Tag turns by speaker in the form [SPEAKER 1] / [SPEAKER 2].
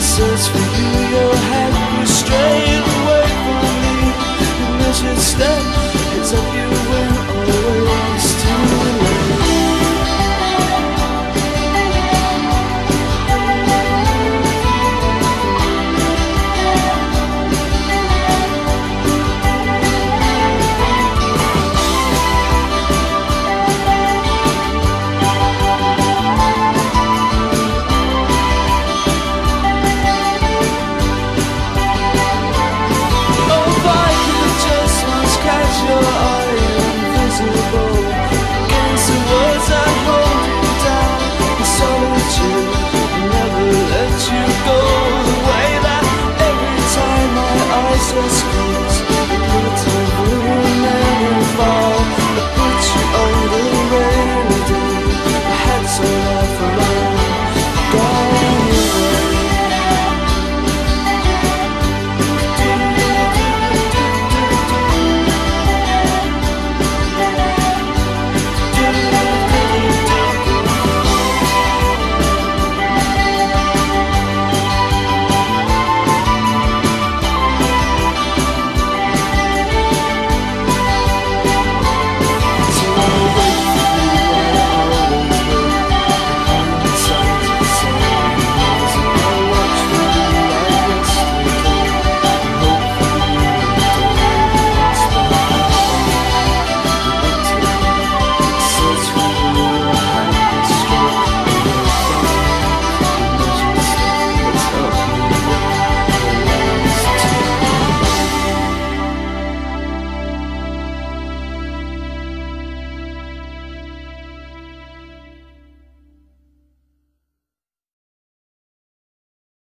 [SPEAKER 1] Since for you your hand you strayed away from me. Step, it's up you